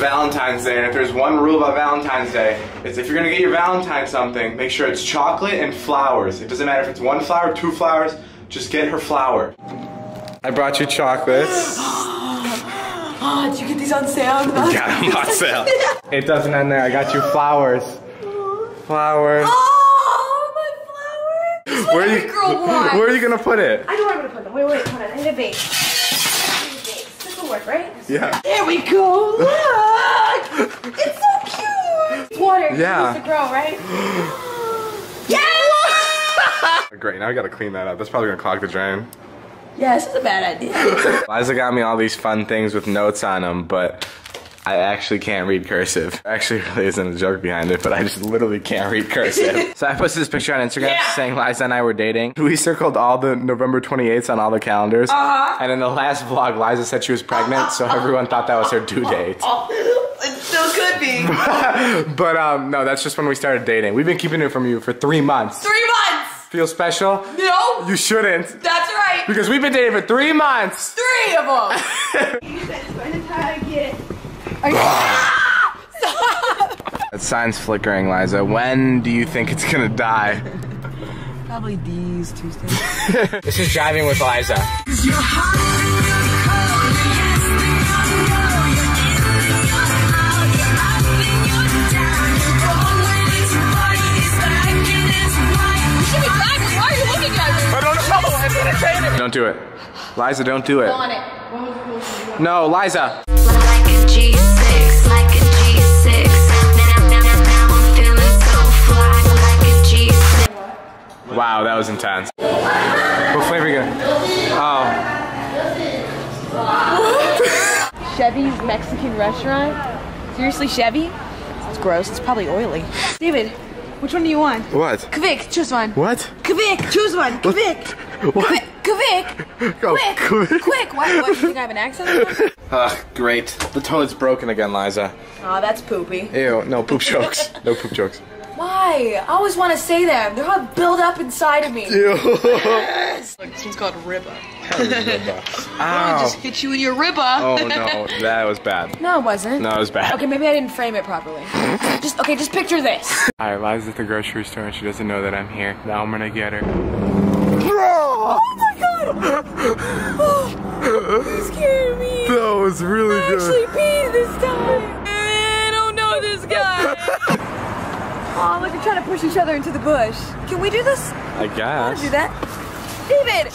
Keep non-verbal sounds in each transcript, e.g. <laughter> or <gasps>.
Valentine's Day, and if there's one rule about Valentine's Day, it's if you're gonna get your Valentine something, make sure it's chocolate and flowers. It doesn't matter if it's one flower, two flowers, just get her flower. I brought you chocolates. Oh, <gasps> did you get these on sale? <laughs> Got them on <laughs> sale. It doesn't end there. I got you flowers. Flowers. Oh, my flowers. Where are you? girl. Where are you gonna put it? I know where I'm gonna put them. Wait, wait, hold on. I need a vase. I need a vase. This will work, right? Yeah. There we go. Look. it's so cute. It's water. It Yeah. needs to grow, right? <gasps> yeah. Great. Now I gotta clean that up. That's probably gonna clog the drain. Yeah, this is a bad idea. <laughs> Liza got me all these fun things with notes on them, but I actually can't read cursive. Actually, really isn't a joke behind it, but I just literally can't read cursive. <laughs> so I posted this picture on Instagram Yeah. saying Liza and I were dating. We circled all the November 28th on all the calendars. Uh-huh. And in the last vlog, Liza said she was pregnant, so everyone thought that was her due <laughs> date. it still could be. <laughs> But um, no, that's just when we started dating. We've been keeping it from you for three months. Three months. Feel special? No. You shouldn't. That's right. Because we've been dating for three months. Three of them. That sign's flickering, Liza. When do you think it's gonna die? Probably these Tuesday. <laughs> This is driving with Liza. Why are you looking at me? I don't know. It's entertaining. Don't do it, Liza. Don't do it. On it. No, Liza. Wow, that was intense. What flavor you gonna? Oh, <laughs> Chevy's Mexican restaurant. Seriously, Chevy? It's gross. It's probably oily. David, which one do you want? what? Kvik, choose one. What? Kvik, choose one. Kvik. What? Kvik. Go. Quick. quick. Quick. What? Oh, what? You think I have an accent? <laughs> Ugh, great. The toilet's broken again, Liza. oh, that's poopy. Ew, no poop jokes. No poop jokes. Why? I always want to say them. They're all built up inside of me. <laughs> Ew. Look, this one's called Ribba. <laughs> Ow. I just hit you in your Ribba. Oh no, <laughs> that was bad. No, it wasn't. No, it was bad. Okay, maybe I didn't frame it properly. just okay. Just picture this. Alright, Liza's at the grocery store and she doesn't know that I'm here. Now I'm gonna get her. Bro! Oh my god! Oh, you scared me. That was really good. I actually peed this time. I don't know this guy. Oh, look, we're trying to push each other into the bush. Can we do this? I guess. Do that? David!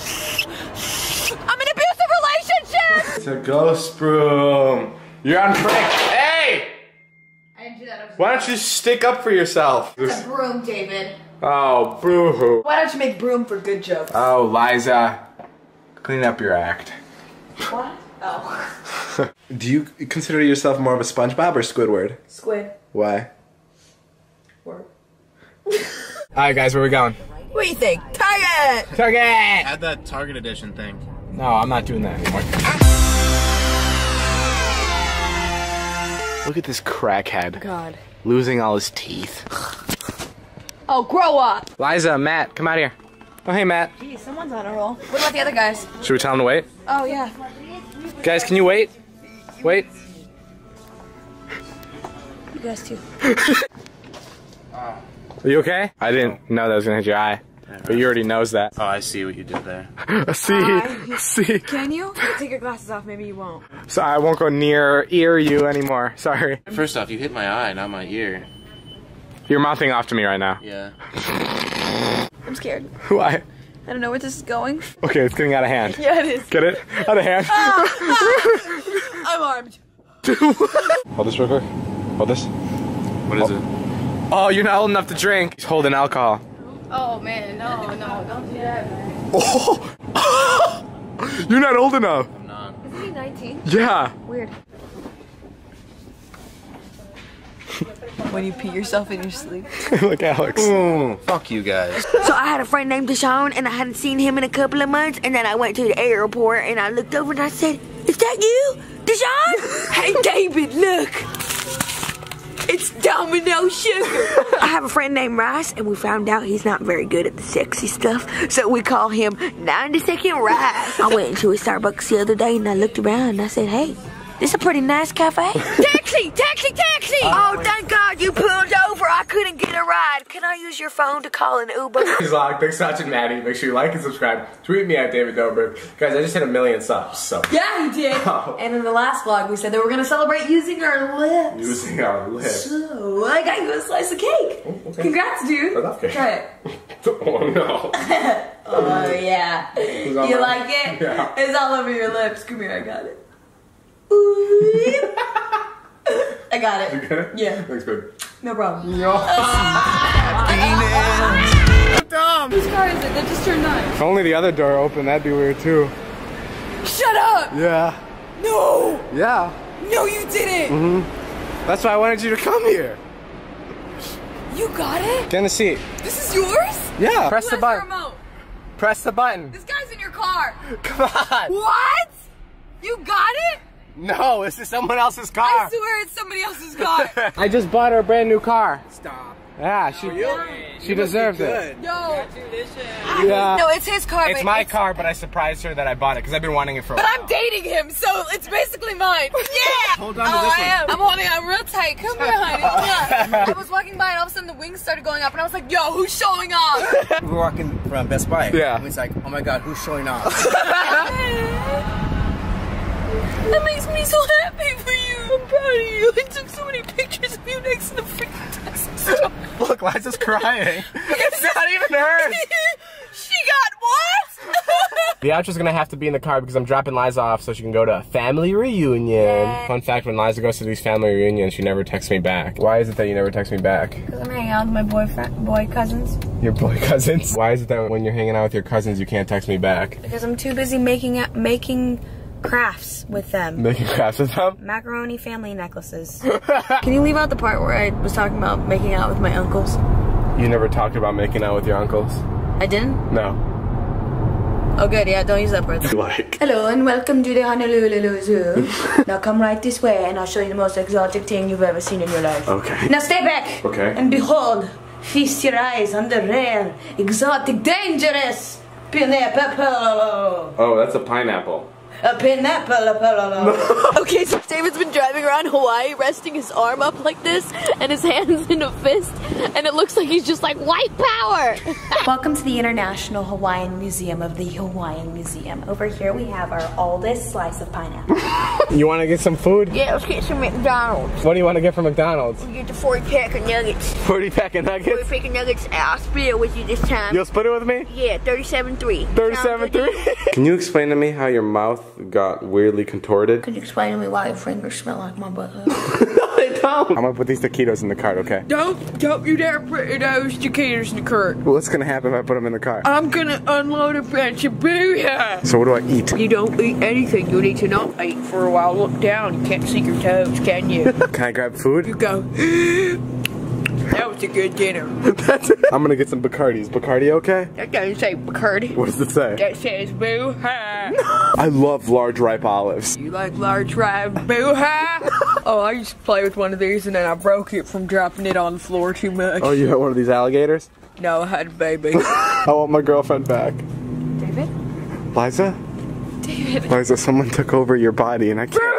I'm in an abusive relationship! It's a ghost broom. You're on prick. Hey! I didn't do that. Why don't you stick up for yourself? It's a broom, David. Oh, boo hoo. Why don't you make broom for good jokes? Oh, Liza. Clean up your act. What? Oh. <laughs> Do you consider yourself more of a SpongeBob or Squidward? Squid. Why? Word. Alright, guys, where we going? What do you think? Target! Target! Add that Target edition thing. No, I'm not doing that anymore. Look at this crackhead God. losing all his teeth. <gasps> Oh, grow up! Liza, Matt, come out here. Oh, hey, Matt. Geez, someone's on a roll. What about the other guys? Should we tell them to wait? Oh, yeah. Guys, can you wait? Wait. You guys too. <laughs> Are you okay? I didn't know that was gonna hit your eye. But you already knows that. Oh, I see what you did there. <laughs> see, see. Can you? Take your glasses off, maybe you won't. So I won't go near ear you anymore. Sorry. First off, you hit my eye, not my ear. You're mouthing off to me right now. Yeah. I'm scared. Why? I don't know where this is going. Okay, it's getting out of hand. Yeah, it is. Get it? Out of hand. Ah! <laughs> I'm armed. Hold this real quick. Hold this. What is it? Oh, you're not old enough to drink. He's holding alcohol. Oh, man, no, no, don't do that, man. Oh! <laughs> you're not old enough. I'm not. Isn't he 19? Yeah. Weird. when you pee yourself in your sleep. <laughs> Look, Alex. Ooh, fuck you guys. So I had a friend named Deshaun, and I hadn't seen him in a couple of months. And then I went to the airport, and I looked over and I said, "Is that you, Deshaun?" <laughs> hey, David, look. It's Domino Sugar. I have a friend named Rice, and we found out he's not very good at the sexy stuff, so we call him 90 Second Rice. I went into a Starbucks the other day, and I looked around, and I said, "Hey, This is a pretty nice cafe. taxi! Taxi! Taxi! oh, thank God you pulled over. I couldn't get ride. Can I use your phone to call an Uber? <laughs> He's like, thanks for watching and Maddie. Make sure you like and subscribe. Tweet me at David Dobrik. Guys, I just hit a million subs, so. Yeah, he did. <laughs> Oh. And in the last vlog, we said that we're gonna celebrate using our lips. Using our lips. So I got you a slice of cake. Oh, okay. Congrats, dude. I cake. Try it. <laughs> oh no. Oh yeah. You my- like it? Yeah. It's all over your lips. Come here, I got it. Ooh. I got it. You get it? Yeah. Thanks, babe. No problem. <laughs> No. Whose car is it? That just turned nine. If only the other door opened, that'd be weird too. Shut up! Yeah. No! Yeah. No, you didn't! Mhm. That's why I wanted you to come here. You got it? Get in the seat. This is yours? Yeah. Press Where's the button. remote? Press the button. This guy's in your car. <laughs> Come on. What? You got it? No, this is someone else's car. I swear it's somebody else's car. <laughs> I just bought her a brand new car. Stop. Yeah, she she deserved it. no. Yeah. No, it's his car. It's but my car, but I surprised her that I bought it because I've been wanting it for a But while. I'm dating him, so it's basically mine. <laughs> Yeah. Hold on to oh, this I one. am. I'm holding on real tight. Come here, honey. Yeah. <laughs> I was walking by and all of a sudden the wings started going up and I was like, yo, who's showing off? We were walking from Best Buy. Yeah. And he's like, oh my god, who's showing off? That makes me so happy for you. I'm proud of you. I took so many pictures of you next to the freaking Tesla. Look, Liza's <laughs> crying. it's not even her. <laughs> she got what? <laughs> The outro's gonna have to be in the car because I'm dropping Liza off so she can go to a family reunion. Fun fact, when Liza goes to these family reunions, she never texts me back. Why is it that you never text me back? Because I'm hanging out with my boyfriend, boy cousins. Your boy cousins? Why is it that when you're hanging out with your cousins, you can't text me back? Because I'm too busy making making crafts with them. Making crafts with them? Macaroni family necklaces. <laughs> Can you leave out the part where I was talking about making out with my uncles? You never talked about making out with your uncles? I didn't? No. Oh good, yeah, don't use that word. <laughs> Like. Hello and welcome to the Honolulu Zoo. <laughs> now come right this way and I'll show you the most exotic thing you've ever seen in your life. Okay. Now stay back. Okay. And behold, feast your eyes on the rare, exotic, dangerous pineapple. Oh, that's a pineapple. A pineapple. <laughs> Okay, so David's been driving around Hawaii, resting his arm up like this and his <laughs> hands in a fist, and it looks like he's just like white power. <laughs> Welcome to the International Hawaiian Museum of the Hawaiian Museum. Over here we have our oldest slice of pineapple. You wanna get some food? yeah, let's get some McDonald's. What do you wanna get from McDonald's? Get the 40 pack of nuggets. 40 pack of nuggets? 40 nuggets? pack of nuggets. I'll split it with you this time. You'll split it with me? Yeah, 37.3. 37.3? Can you explain to me how your mouth got weirdly contorted? Can you explain to me why your fingers smell like my butt? I don't. I'm gonna put these taquitos in the cart, okay? Don't, don't you dare put those cicadas in the cart. Well, What's gonna happen if I put them in the cart? I'm gonna unload a bunch of booyah. So what do I eat? You don't eat anything. You need to not eat for a while. Look down. You can't see your toes, can you? Can I grab food? You go. That was a good dinner. <laughs> I'm gonna get some Bacardis. Bacardi okay? That doesn't say Bacardi. What does it say? That says boo ha. <laughs> I love large ripe olives. You like large ripe boo ha? <laughs> Oh, I used to play with one of these and then I broke it from dropping it on the floor too much. Oh, you got one of these alligators? No, I had a baby. I want my girlfriend back. David? Liza? David. Liza, someone took over your body and I can't.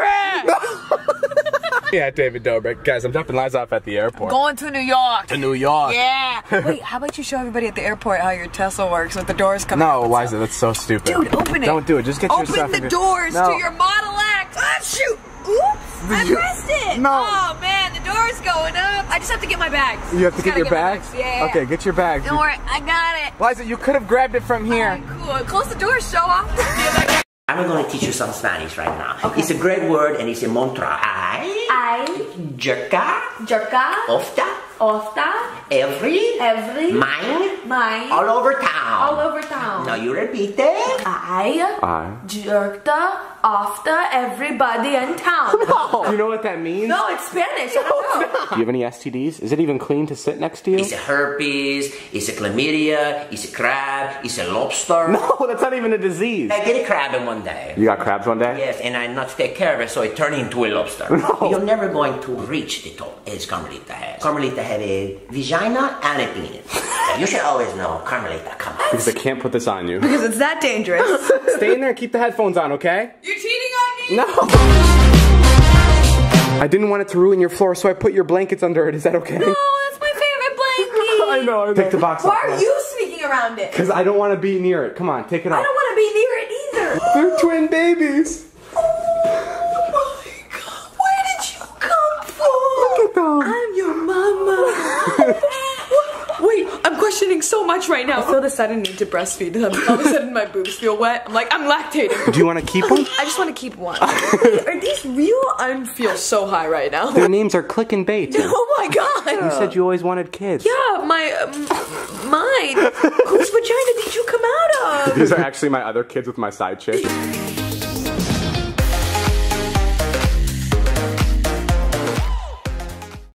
Yeah, David Dobrik. Guys, I'm dropping Liza off at the airport. Going to New York. to New York. Yeah. <laughs> Wait, how about you show everybody at the airport how your Tesla works with the doors coming No? Liza, that's so stupid. Dude, open it. Don't do it. Just get your Open the doors No. to your Model X. Ah, shoot. Oops. I pressed it. No. Oh, man, the door's going up. I just have to get my bags. You have to Just get your my bags? Yeah. Okay, get your bags. Don't worry, I got it. Liza, you could have grabbed it from here. Cool. Close the door, show off. <laughs> I'm going to teach you some Spanish right now. It's a great word and it's a mantra. I, I, jerka, jerka, ofta, ofta, every, every, mine, mine, all over town. all over town. Now you repeat it. I, I. jerked after everybody in town. <laughs> No. You know what that means? No, it's Spanish. I don't know. Do you have any STDs? Is it even clean to sit next to you? It's a herpes, it's a chlamydia, it's a crab, it's a lobster. <laughs> No, that's not even a disease. I get a crab in one day. You got crabs one day? Yes, and I not take care of it, so it turned into a lobster. No. You're never going to reach the top as Carmelita has. Carmelita had a vagina and a penis. you should always know, Carmelita, come on. Because I can't put this on you. Because it's that dangerous. <laughs> Stay in there and keep the headphones on, okay? You're cheating on me? No. I didn't want it to ruin your floor, so I put your blankets under it. Is that okay? Oh, that's my favorite blanket. <laughs> I know, I know. Take the box Why off. are you sneaking around it? Because I don't want to be near it. Come on, take it off. I don't want to be near it either. They're twin babies. Oh my god, where did you come from? Look at them. I'm your mama. Wait, I'm questioning so much right now. I feel the sudden need to breastfeed them. All of a sudden my boobs feel wet. I'm like, I'm lactating. Do you want to keep them? I just want to keep one. Are these real? I feel so high right now. Their names are Click and Bait. <laughs> Oh my god. You said you always wanted kids. Yeah, my, um, mine. Whose vagina did you come out of? These are actually my other kids with my side chick.